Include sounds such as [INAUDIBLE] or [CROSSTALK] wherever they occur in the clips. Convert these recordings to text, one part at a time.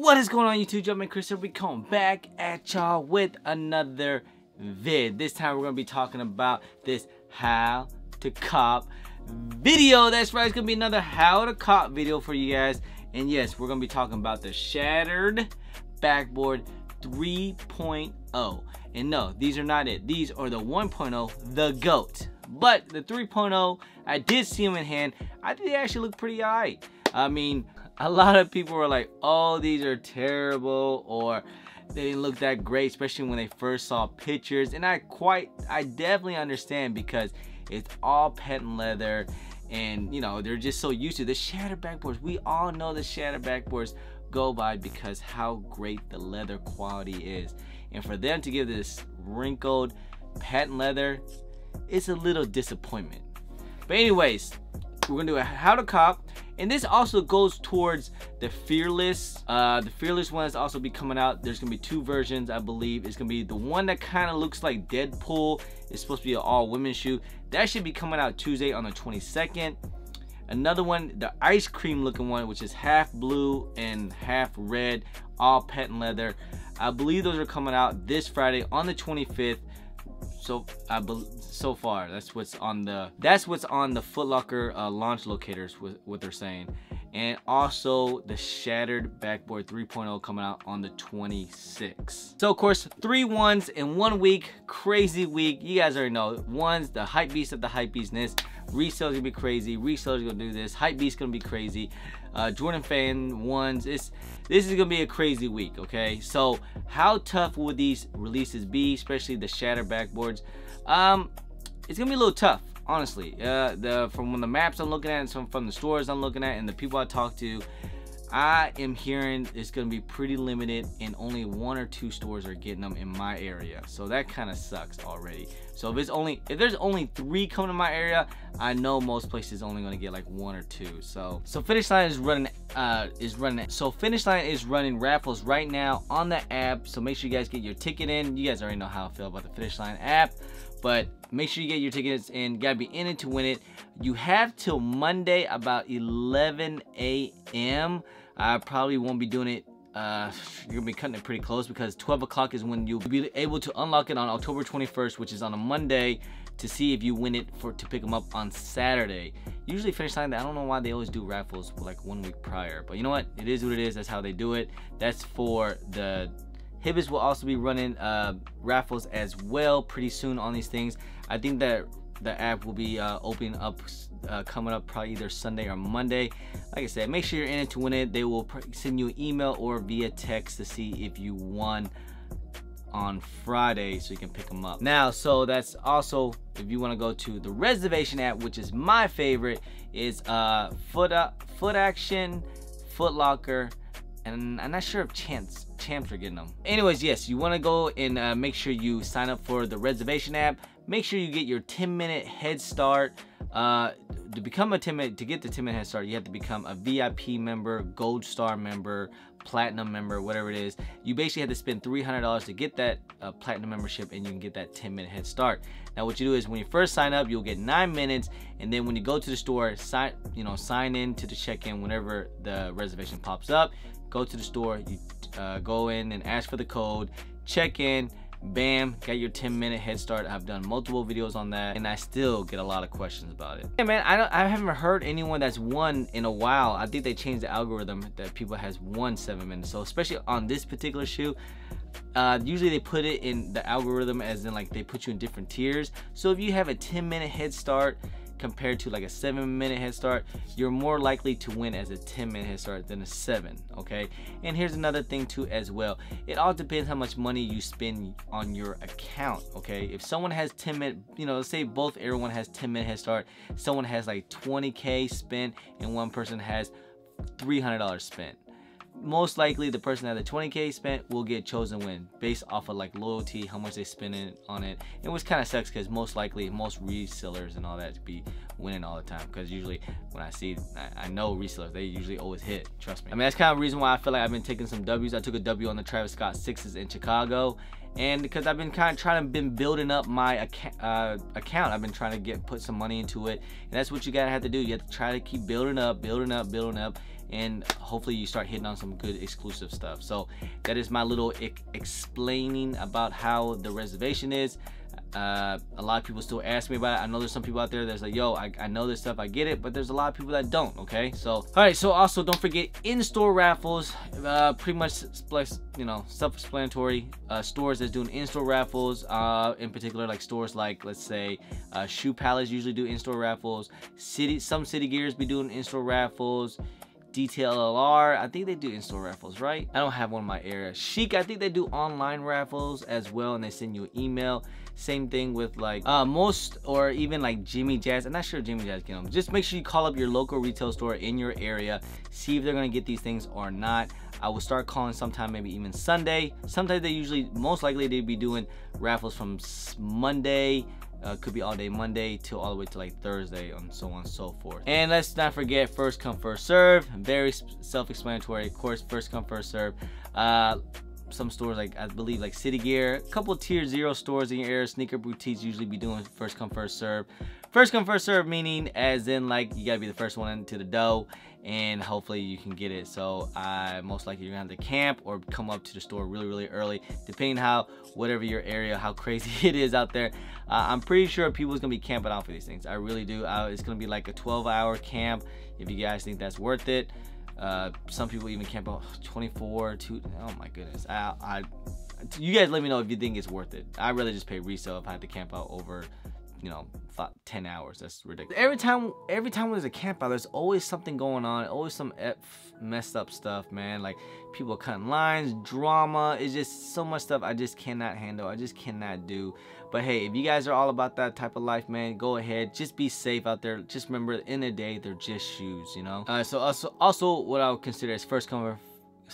What is going on YouTube? Jumperman Kris here. We come back at y'all with another vid. This time we're going to be talking about this how to cop video. That's right. It's going to be another how to cop video for you guys. And yes, we're going to be talking about the Shattered Backboard 3.0. And no, these are not it. These are the 1.0, the GOAT. But the 3.0, I did see them in hand. I think they actually look pretty alright. I mean, a lot of people were like, oh, these are terrible, or they didn't look that great, especially when they first saw pictures. And I quite, I definitely understand because it's all patent leather and you know, they're just so used to the shattered backboards. We all know the shattered backboards go by because how great the leather quality is. And for them to give this wrinkled patent leather, it's a little disappointment. But anyways, we're gonna do a how to cop and this also goes towards the fearless uh the fearless one is also be coming out. There's gonna be two versions i believe. It's gonna be the one that kind of looks like deadpool. It's supposed to be an all women shoe. That should be coming out tuesday on the 22nd another one the ice cream looking one which is half blue and half red all patent leather. I believe those are coming out this friday on the 25th so I so far that's what's on the that's what's on the Footlocker uh, launch locators with what they're saying. And also the shattered backboard 3.0 coming out on the 26th so of course three ones in one week crazy week. You guys already know ones the hype beast of the hype beastness. Resales gonna be crazy resellers gonna do this hype beast gonna be crazy uh, jordan fan ones it's this is gonna be a crazy week okay so how tough will these releases be especially the shatter backboards um it's gonna be a little tough honestly uh the from the maps i'm looking at and from, from the stores i'm looking at and the people i talk to I am hearing it's to be pretty limited and only one or two stores are getting them in my area. So that kind of sucks already. So if it's only if there's only three coming to my area, I know most places only to get like one or two. So so Finish Line is running uh is running so Finish Line is running raffles right now on the app. So make sure you guys get your ticket in. You guys already know how I feel about the Finish Line app but make sure you get your tickets and gotta be in it to win it you have till monday about 11 a.m I probably won't be doing it uh, you're gonna be cutting it pretty close because 12 o'clock is when you'll be able to unlock it on October 21st, which is on a Monday, to see if you win it for to pick them up on Saturday. Usually finish line, that I don't know why they always do raffles like one week prior, but you know what? It is what it is. That's how they do it. That's for the Hibbett's will also be running uh, raffles as well pretty soon on these things. I think that the app will be uh, opening up uh, coming up probably either Sunday or Monday. Like I said, make sure you're in it to win it. They will send you an email or via text to see if you won on Friday so you can pick them up. Now, so that's also if you want to go to the reservation app, which is my favorite, is uh Foot uh, Foot Action, Foot Locker, and I'm not sure if Chance Champs are getting them. Anyways, yes, you want to go and uh, make sure you sign up for the reservation app. Make sure you get your 10 minute head start. Uh, to become a 10 minute, to get the 10 minute head start, you have to become a VIP member, gold star member, platinum member, whatever it is. You basically have to spend $300 to get that uh, platinum membership and you can get that 10 minute head start. Now what you do is when you first sign up, you'll get nine minutes and then when you go to the store, sign, you know, sign in to the check-in whenever the reservation pops up, go to the store, you uh, go in and ask for the code, check in, bam got your 10 minute head start. I've done multiple videos on that and i still get a lot of questions about it. Hey man i don't i haven't heard anyone that's won in a while. I think they changed the algorithm that people has won seven minutes. So especially on this particular shoe uh, usually they put it in the algorithm as in like they put you in different tiers. So if you have a 10 minute head start compared to like a seven minute head start you're more likely to win as a 10 minute head start than a seven okay? And here's another thing too as well. It all depends how much money you spend on your account okay? If someone has 10 minute you know say both everyone has 10 minute head start someone has like 20k spent and one person has $300 spent most likely the person that the 20k spent will get chosen win based off of like loyalty how much they spend on it. It was kind of sucks because most likely most resellers and all that to be winning all the time because usually when i see I, I, know resellers they usually always hit trust me. I mean that's kind of reason why i feel like i've been taking some w's. I took a w on the travis scott sixes in chicago and because I've been kind of trying to been building up my account, uh, account I've been trying to get put some money into it and that's what you gotta have to do you have to try to keep building up building up building up and hopefully you start hitting on some good exclusive stuff. So that is my little explaining about how the reservation is. Uh, a lot of people still ask me about it. I know there's some people out there that's like, yo, I, I know this stuff, I get it, but there's a lot of people that don't, okay? So, all right, so also don't forget in-store raffles, uh, pretty much, you know, self-explanatory uh, stores that's doing in-store raffles, uh, in particular, like stores like, let's say, uh, Shoe Palace usually do in-store raffles, city, some city gears be doing in-store raffles, DTLR, I think they do in-store raffles, right? I don't have one in my area. Shiekh, I think they do online raffles as well, and they send you an email. Same thing with like uh, most or even like Jimmy Jazz. I'm not sure Jimmy Jazz can them. Just make sure you call up your local retail store in your area. See if they're gonna get these things or not. I will start calling sometime, maybe even Sunday. Sometimes they usually, most likely they'd be doing raffles from Monday, uh, could be all day Monday till all the way to like Thursday and so on and so forth. And let's not forget first come first serve. Very self-explanatory. Of course, first come first serve. Uh, some stores like I believe like City Gear, a couple tier zero stores in your area, sneaker boutiques usually be doing first come first serve. First come first serve meaning as in like you gotta be the first one into the dough and hopefully you can get it. So I most likely you're gonna have to camp or come up to the store really really early, depending how whatever your area, how crazy [LAUGHS] it is out there. Uh, I'm pretty sure people's gonna be camping out for these things. I really do. Uh, it's gonna be like a 12 hour camp if you guys think that's worth it. Uh, some people even camp out 24, two. Oh my goodness. I, I, you guys let me know if you think it's worth it. I really just pay resale if I had to camp out over, you know, five, 10 hours. That's ridiculous. Every time, every time there's a camp out, there's always something going on. Always some F messed up stuff, man. Like people cutting lines, drama. It's just so much stuff I just cannot handle. I just cannot do. But hey, if you guys are all about that type of life, man, go ahead. Just be safe out there. Just remember, in the day, they're just shoes, you know? Uh, so also, also what I would consider as first come,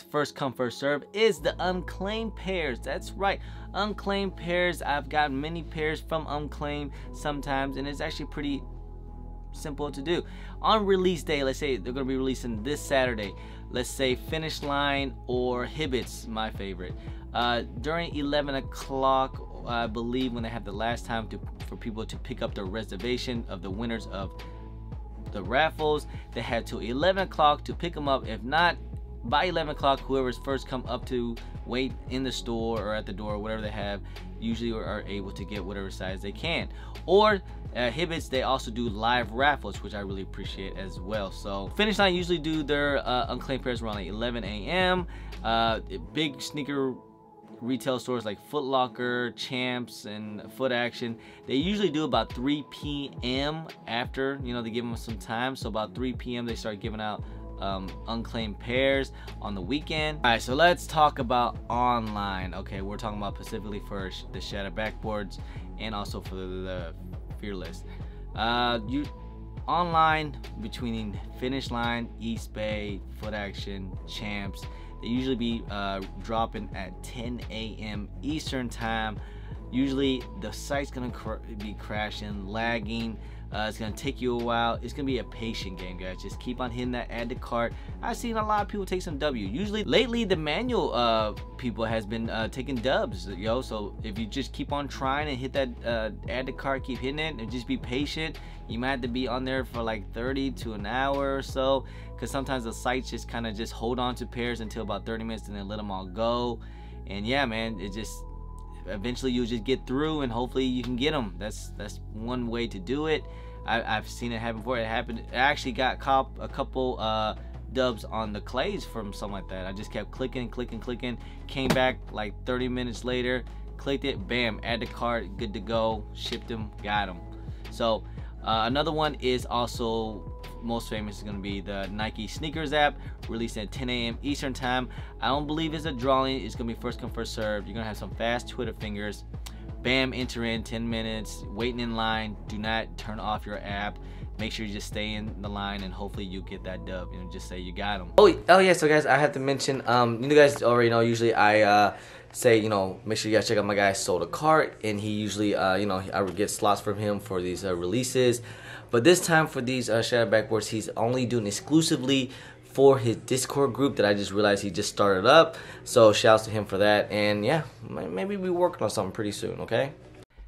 first come, first serve is the unclaimed pairs. That's right, unclaimed pairs. I've got many pairs from unclaimed sometimes, and it's actually pretty simple to do. On release day, let's say they're gonna be releasing this Saturday. Let's say Finish Line or Hibbett's, my favorite. Uh, during 11 o'clock I believe when they have the last time to for people to pick up the reservation of the winners of the raffles. They had till 11 o'clock to pick them up. If not, by 11 o'clock, whoever's first come up to wait in the store or at the door, whatever they have, usually are able to get whatever size they can. Or at Hibbett's, they also do live raffles, which I really appreciate as well. So Finish Line usually do their uh, unclaimed pairs around like 11 a.m. Uh, big sneaker retail stores like Foot Locker, Champs, and Foot Action, they usually do about 3 p.m. after, you know, they give them some time. So about 3 p.m. they start giving out um, unclaimed pairs on the weekend. All right, so let's talk about online. Okay, we're talking about specifically for the Shattered backboards and also for the, Fearless. Uh, you online between Finish Line, Eastbay, Foot Action, Champs, they usually be uh, dropping at 10 a.m. Eastern time. Usually the site's gonna cr be crashing, lagging. Uh, it's gonna take you a while. It's gonna be a patient game, guys. Just keep on hitting that add to cart. I've seen a lot of people take some W. Usually, lately, the manual uh, people has been uh, taking dubs, yo. So if you just keep on trying and hit that uh, add to cart, keep hitting it, and just be patient. You might have to be on there for like 30 to an hour or so, because sometimes the sites just kind of just hold on to pairs until about 30 minutes and then let them all go. And yeah, man, it just eventually you'll just get through and hopefully you can get them. That's that's one way to do it. I, have seen it happen before. It happened. I actually got cop a couple uh, dubs on the clays from something like that. I just kept clicking, clicking, clicking. Came back like 30 minutes later, clicked it, bam, add the card, good to go. Shipped them, got them. So uh, another one is also most famous is going to be the Nike SNKRS app released at 10 a.m. Eastern time. I don't believe it's a drawing. It's going to be first come first serve. You're going to have some fast Twitter fingers. Bam, enter in 10 minutes, waiting in line. Do not turn off your app. Make sure you just stay in the line and hopefully you get that dub. Know, just say you got them. Oh, oh yeah. So guys, I have to mention. Um, you guys already know. Usually I uh say, you know, make sure you guys check out my guy sold a cart, and he usually, uh, you know, I would get slots from him for these uh, releases. But this time for these uh, shattered backboards, he's only doing exclusively for his Discord group that I just realized he just started up. So shouts to him for that. And yeah, maybe we working on something pretty soon, okay?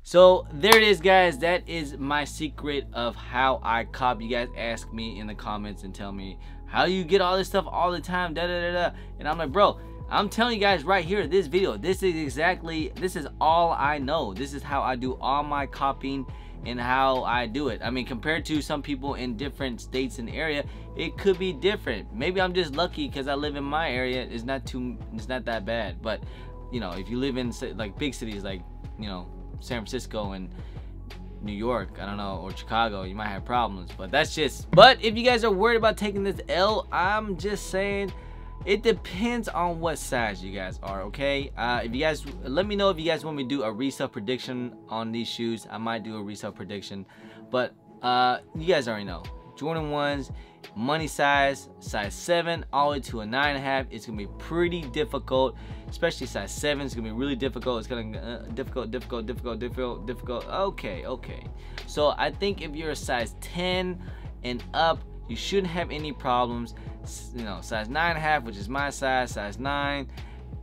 So there it is guys, that is my secret of how I cop. You guys ask me in the comments and tell me how you get all this stuff all the time da da da da and i'm like bro i'm telling you guys right here this video this is exactly this is all i know this is how i do all my copying and how I do it. I mean, compared to some people in different states and area, it could be different. Maybe I'm just lucky because I live in my area. It's not too, it's not that bad. But you know, if you live in like big cities like you know San Francisco and New York, I don't know, or Chicago, you might have problems. But that's just. But if you guys are worried about taking this L, I'm just saying it depends on what size you guys are okay? Uh, if you guys let me know if you guys want me to do a resale prediction on these shoes. I might do a resale prediction. But uh, you guys already know. Jordan 1s money size size 7 all the way to a 9.5 it's gonna be pretty difficult. Especially size 7 it's gonna be really difficult. It's gonna uh, difficult difficult difficult difficult difficult. Okay okay. So i think if you're a size 10 and up you shouldn't have any problems you know size nine and a half which is my size size nine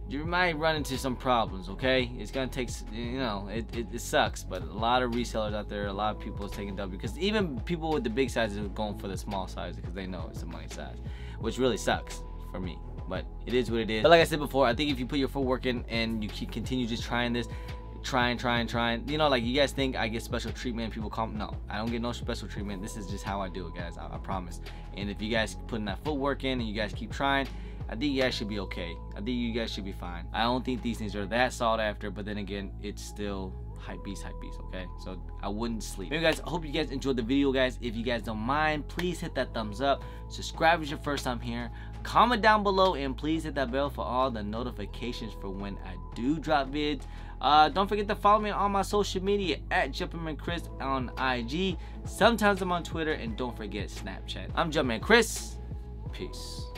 you might run into some problems okay? It's gonna take you know it, it, it, sucks but a lot of resellers out there a lot of people is taking w because even people with the big sizes are going for the small size because they know it's a money size which really sucks for me but it is what it is. But like i said before i think if you put your footwork in and you keep continue just trying this trying, trying, trying. You know, like you guys think I get special treatment. People come, no, I don't get no special treatment. This is just how I do it, guys. I, I promise. And if you guys putting that footwork in and you guys keep trying, I think you guys should be okay. I think you guys should be fine. I don't think these things are that sought after, but then again, it's still hype beast hype beast okay so i wouldn't sleep anyway guys i hope you guys enjoyed the video guys if you guys don't mind please hit that thumbs up subscribe if it's your first time here comment down below and please hit that bell for all the notifications for when i do drop vids uh, don't forget to follow me on my social media at Jumperman Kris on IG. Sometimes I'm on Twitter and don't forget Snapchat. I'm Jumperman Kris. Peace.